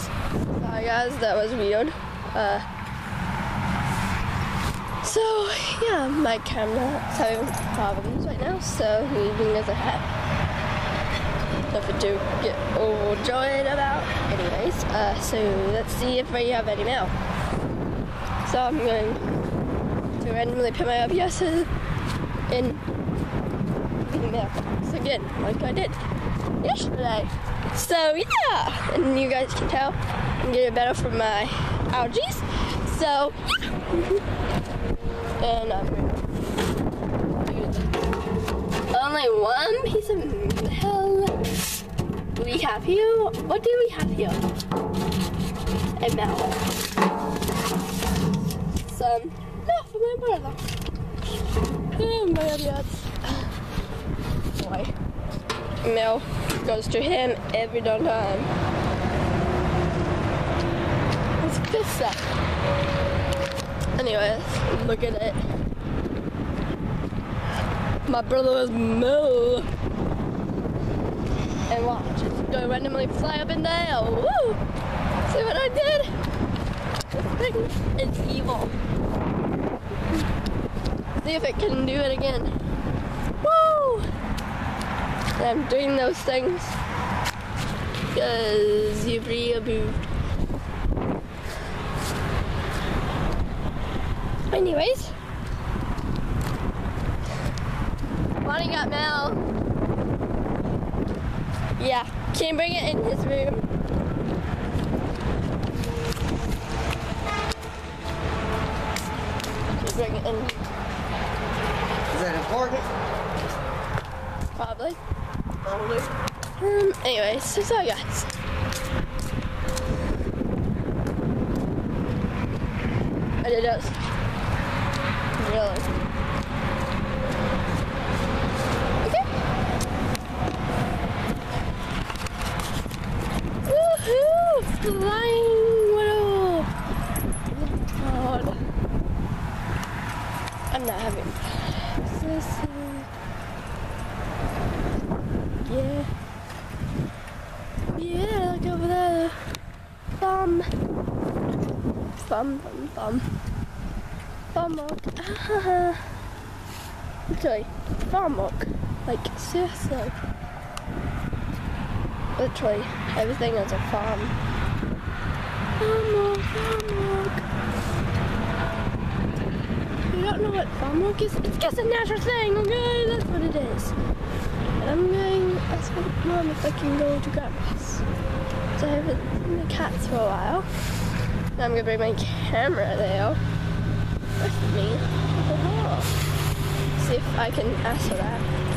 sorry guys, that was weird. Uh, so yeah, my camera's having problems right now, so leaving as a hat. Nothing to get overjoyed about. Anyways, uh, so let's see if we have any mail. So I'm going to randomly put my OBS in mailbox again, like I did yesterday. So yeah, and you guys can tell I'm getting better from my allergies. So yeah, and I'm only one piece of hell. We have here? What do we have here? A mail. Some no for my brother. Oh my god. Boy. Mail goes to him every damn time. It's pissed Anyways, look at it. My brother was Mo. And watch, it's going randomly fly up in there. Woo! See what I did? This thing is evil. See if it can do it again. I'm doing those things because you've removed. Anyways, Bonnie up now. Yeah, can you bring it in his room? Bring it in? Is that important? Probably. Um, anyways, so guys. And it does. Really. God. I'm not having this. is- Yeah. Yeah, look over there. Thumb. Thumb, thumb, thumb. Thumb walk. Literally, farm walk. Like, seriously. Literally, everything is a farm. Farm walk, farm walk. You don't know what farm walk is? It's just a natural thing, okay? That's what it is. I'm going, ask my mom if I can go to grandma's. I haven't seen the cats for a while. And I'm gonna bring my camera there with me. See if I can ask her that.